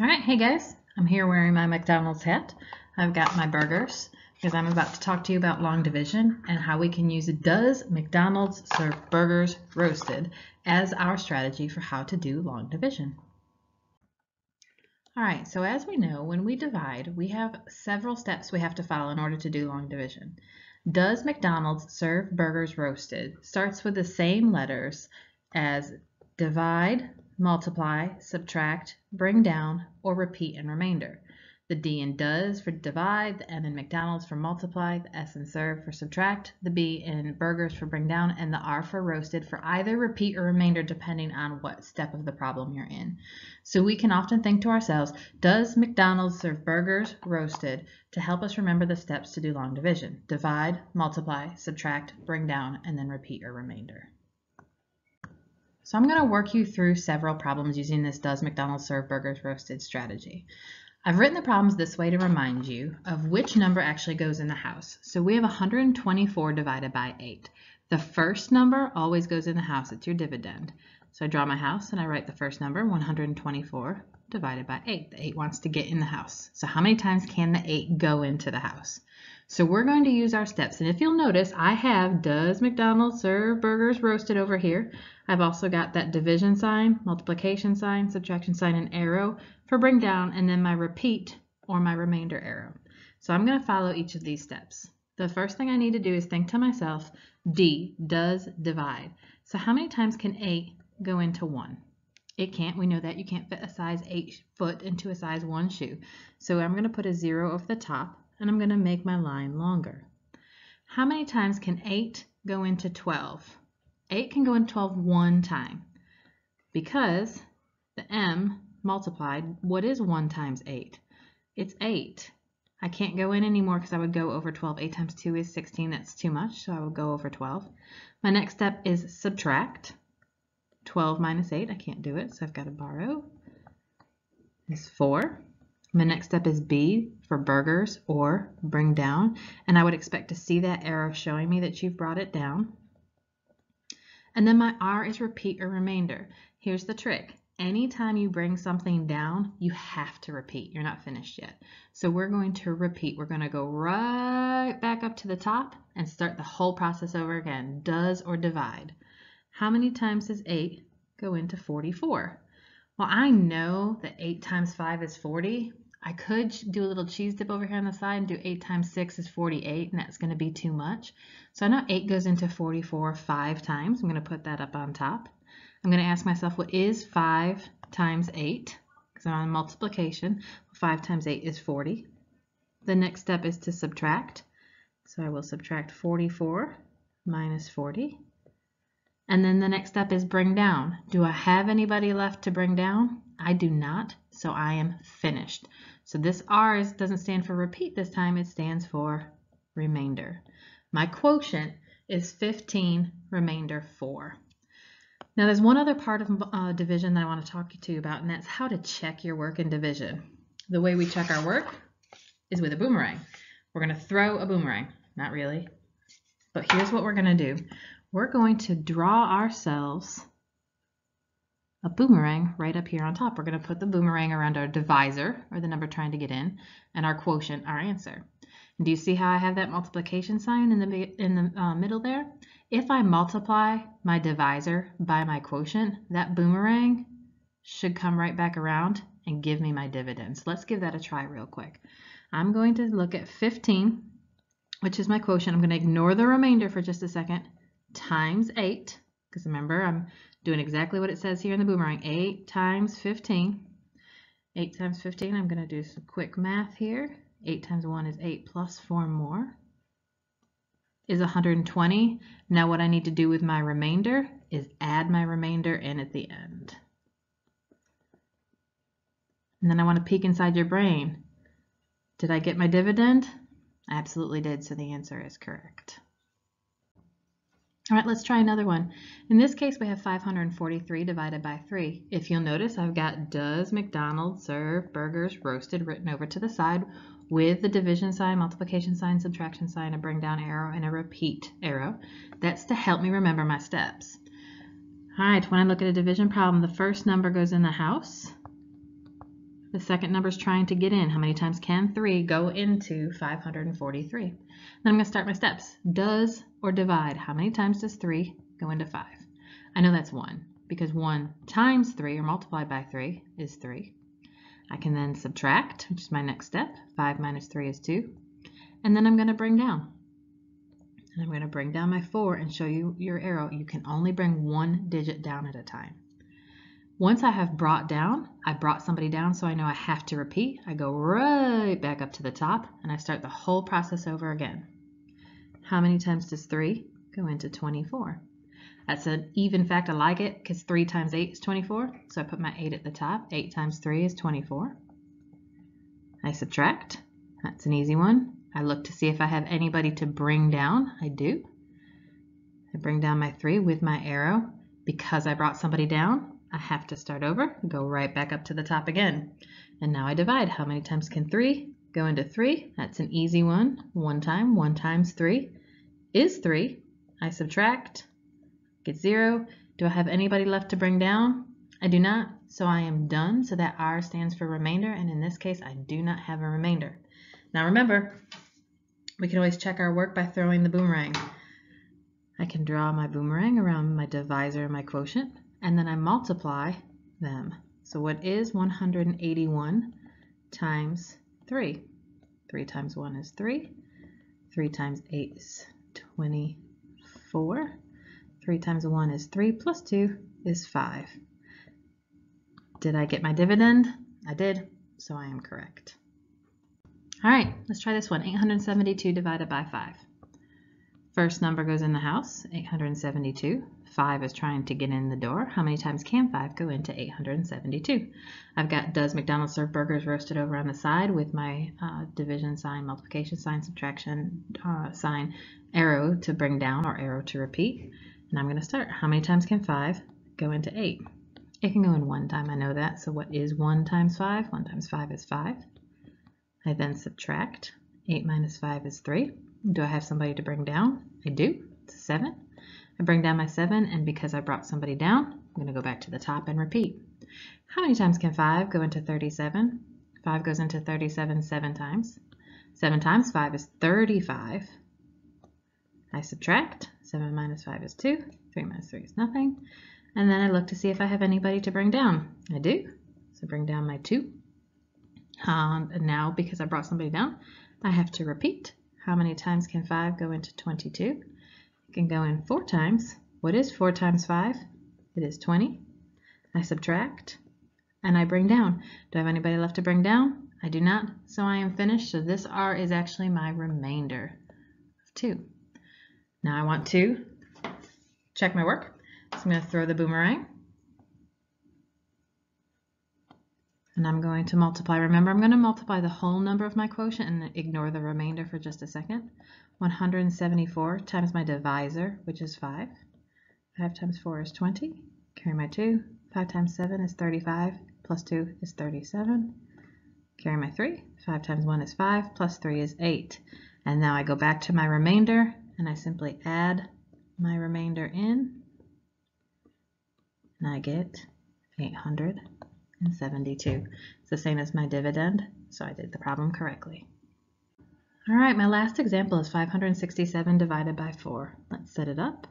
All right, hey guys, I'm here wearing my McDonald's hat. I've got my burgers because I'm about to talk to you about long division and how we can use does McDonald's serve burgers roasted as our strategy for how to do long division. All right, so as we know, when we divide, we have several steps we have to follow in order to do long division. Does McDonald's serve burgers roasted starts with the same letters as divide, multiply, subtract, bring down, or repeat in remainder. The D in does for divide, the M in McDonald's for multiply, the S in serve for subtract, the B in burgers for bring down, and the R for roasted for either repeat or remainder depending on what step of the problem you're in. So we can often think to ourselves, does McDonald's serve burgers roasted to help us remember the steps to do long division? Divide, multiply, subtract, bring down, and then repeat or remainder. So I'm going to work you through several problems using this Does McDonald's Serve Burgers Roasted strategy. I've written the problems this way to remind you of which number actually goes in the house. So we have 124 divided by 8. The first number always goes in the house. It's your dividend. So I draw my house and I write the first number, 124 divided by 8. The 8 wants to get in the house. So how many times can the 8 go into the house? So we're going to use our steps. And if you'll notice, I have does McDonald's serve burgers roasted over here. I've also got that division sign, multiplication sign, subtraction sign, and arrow for bring down, and then my repeat or my remainder arrow. So I'm going to follow each of these steps. The first thing I need to do is think to myself, D, does divide. So how many times can 8 go into 1? It can't. We know that. You can't fit a size 8 foot into a size 1 shoe. So I'm going to put a 0 over the top and I'm going to make my line longer. How many times can 8 go into 12? 8 can go into 12 one time because the m multiplied, what is 1 times 8? It's 8. I can't go in anymore because I would go over 12. 8 times 2 is 16. That's too much, so I will go over 12. My next step is subtract. 12 minus 8, I can't do it, so I've got to borrow. Is 4. My next step is B for burgers or bring down. And I would expect to see that arrow showing me that you've brought it down. And then my R is repeat or remainder. Here's the trick. Anytime you bring something down, you have to repeat. You're not finished yet. So we're going to repeat. We're going to go right back up to the top and start the whole process over again. Does or divide. How many times does 8 go into 44? Well, I know that 8 times 5 is 40. I could do a little cheese dip over here on the side and do 8 times 6 is 48, and that's going to be too much. So I know 8 goes into 44 five times. I'm going to put that up on top. I'm going to ask myself, what is 5 times 8? Because I'm on multiplication. 5 times 8 is 40. The next step is to subtract. So I will subtract 44 minus 40. And then the next step is bring down. Do I have anybody left to bring down? I do not, so I am finished. So this R doesn't stand for repeat this time, it stands for remainder. My quotient is 15, remainder 4. Now there's one other part of uh, division that I want to talk to you about, and that's how to check your work in division. The way we check our work is with a boomerang. We're going to throw a boomerang. Not really. But here's what we're going to do we're going to draw ourselves a boomerang right up here on top. We're going to put the boomerang around our divisor, or the number trying to get in, and our quotient, our answer. And do you see how I have that multiplication sign in the, in the uh, middle there? If I multiply my divisor by my quotient, that boomerang should come right back around and give me my dividends. Let's give that a try real quick. I'm going to look at 15, which is my quotient. I'm going to ignore the remainder for just a second times 8, because remember I'm doing exactly what it says here in the boomerang, 8 times 15. 8 times 15, I'm going to do some quick math here. 8 times 1 is 8 plus 4 more is 120. Now what I need to do with my remainder is add my remainder in at the end. And then I want to peek inside your brain. Did I get my dividend? I absolutely did, so the answer is correct. All right, let's try another one. In this case, we have 543 divided by 3. If you'll notice, I've got does McDonald's serve burgers roasted written over to the side with the division sign, multiplication sign, subtraction sign, a bring down arrow, and a repeat arrow. That's to help me remember my steps. All right, when I look at a division problem, the first number goes in the house. The second number is trying to get in. How many times can 3 go into 543? Then I'm going to start my steps. Does or divide. How many times does 3 go into 5? I know that's 1 because 1 times 3 or multiplied by 3 is 3. I can then subtract, which is my next step. 5 minus 3 is 2. And then I'm going to bring down. And I'm going to bring down my 4 and show you your arrow. You can only bring one digit down at a time. Once I have brought down, I brought somebody down so I know I have to repeat. I go right back up to the top and I start the whole process over again. How many times does 3 go into 24? That's an even fact. I like it because 3 times 8 is 24. So I put my 8 at the top. 8 times 3 is 24. I subtract. That's an easy one. I look to see if I have anybody to bring down. I do. I bring down my 3 with my arrow. Because I brought somebody down, I have to start over, go right back up to the top again. And now I divide. How many times can 3 go into 3? That's an easy one. One time, 1 times 3 is 3. I subtract, get 0. Do I have anybody left to bring down? I do not, so I am done. So that R stands for remainder, and in this case, I do not have a remainder. Now remember, we can always check our work by throwing the boomerang. I can draw my boomerang around my divisor and my quotient and then I multiply them. So what is 181 times 3? 3 times 1 is 3. 3 times 8 is 24. 3 times 1 is 3 plus 2 is 5. Did I get my dividend? I did, so I am correct. All right, let's try this one. 872 divided by 5. First number goes in the house, 872. 5 is trying to get in the door. How many times can 5 go into 872? I've got does McDonald's serve burgers roasted over on the side with my uh, division sign, multiplication sign, subtraction uh, sign, arrow to bring down or arrow to repeat. And I'm going to start. How many times can 5 go into 8? It can go in one time, I know that. So what is 1 times 5? 1 times 5 is 5. I then subtract. 8 minus 5 is 3. Do I have somebody to bring down? I do. It's 7. I bring down my 7, and because I brought somebody down, I'm going to go back to the top and repeat. How many times can 5 go into 37? 5 goes into 37 7 times. 7 times 5 is 35. I subtract. 7 minus 5 is 2. 3 minus 3 is nothing. And then I look to see if I have anybody to bring down. I do. So bring down my 2. Um, and now, because I brought somebody down, I have to repeat. How many times can 5 go into 22? It can go in four times. What is 4 times 5? It is 20. I subtract and I bring down. Do I have anybody left to bring down? I do not, so I am finished. So this R is actually my remainder of 2. Now I want to check my work. So I'm going to throw the boomerang. And I'm going to multiply. Remember, I'm going to multiply the whole number of my quotient and ignore the remainder for just a second. 174 times my divisor, which is 5. 5 times 4 is 20. Carry my 2. 5 times 7 is 35, plus 2 is 37. Carry my 3. 5 times 1 is 5, plus 3 is 8. And now I go back to my remainder, and I simply add my remainder in, and I get 872. It's the same as my dividend, so I did the problem correctly. All right, my last example is 567 divided by 4. Let's set it up.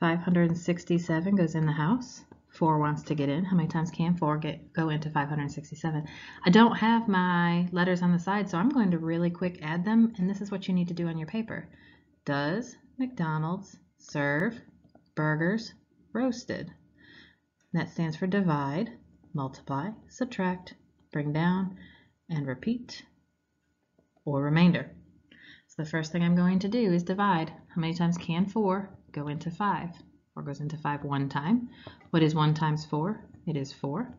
567 goes in the house. 4 wants to get in. How many times can 4 get go into 567? I don't have my letters on the side, so I'm going to really quick add them, and this is what you need to do on your paper. Does McDonald's serve burgers roasted? That stands for divide, multiply, subtract, bring down, and repeat or remainder. So the first thing I'm going to do is divide. How many times can 4 go into 5? 4 goes into 5 one time. What is 1 times 4? It is 4.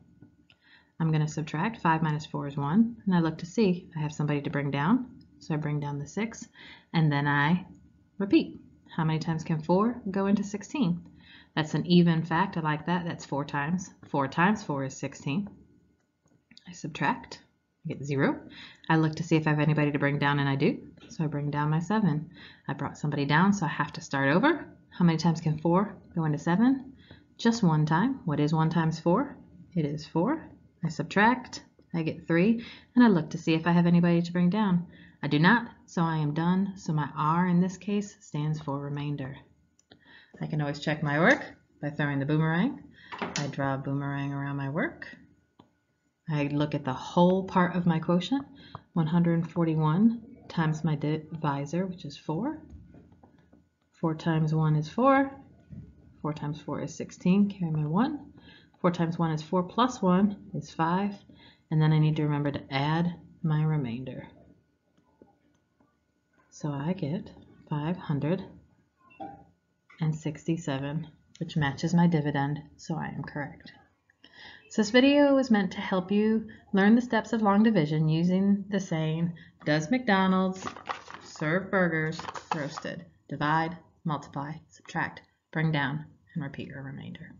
I'm going to subtract. 5 minus 4 is 1. And I look to see I have somebody to bring down. So I bring down the 6. And then I repeat. How many times can 4 go into 16? That's an even fact. I like that. That's 4 times. 4 times 4 is 16. I subtract. I get 0. I look to see if I have anybody to bring down, and I do. So I bring down my 7. I brought somebody down, so I have to start over. How many times can 4 go into 7? Just one time. What is 1 times 4? It is 4. I subtract. I get 3, and I look to see if I have anybody to bring down. I do not, so I am done. So my R in this case stands for remainder. I can always check my work by throwing the boomerang. I draw a boomerang around my work. I look at the whole part of my quotient, 141 times my divisor, which is 4. 4 times 1 is 4. 4 times 4 is 16, carry my 1. 4 times 1 is 4 plus 1 is 5. And then I need to remember to add my remainder. So I get 567, which matches my dividend, so I am correct. So this video was meant to help you learn the steps of long division using the saying, does McDonald's serve burgers roasted? Divide, multiply, subtract, bring down, and repeat your remainder.